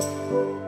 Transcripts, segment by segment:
Música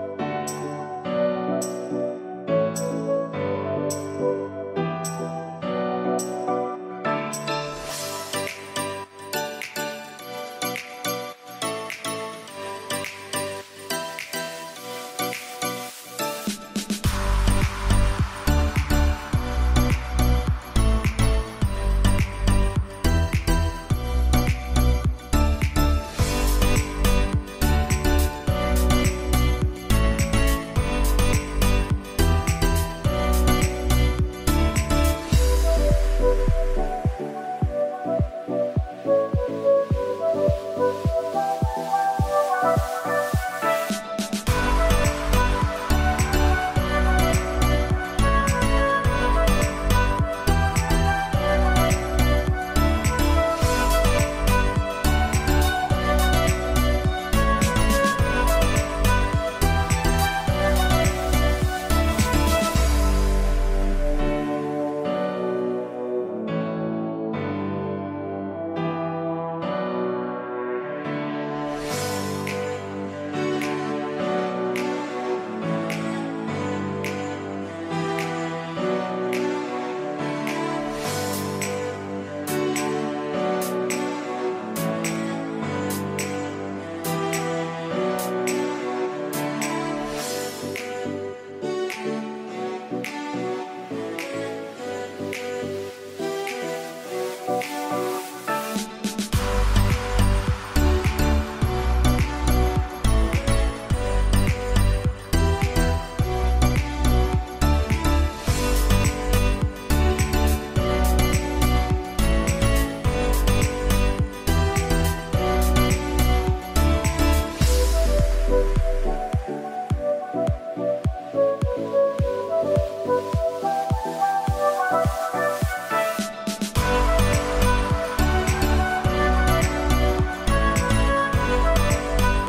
Bye.